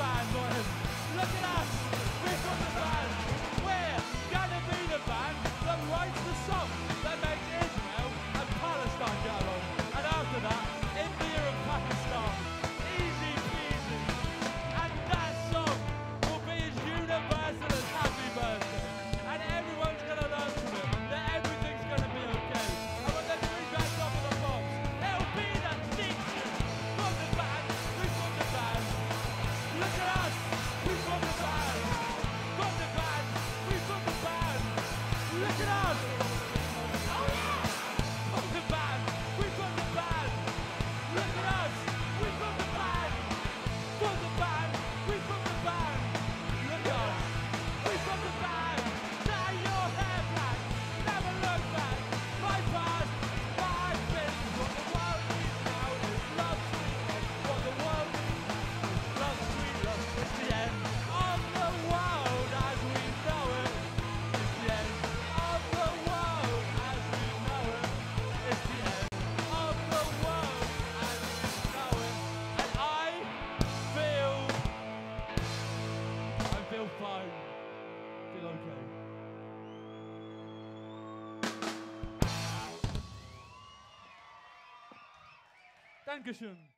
Look at Dankeschön.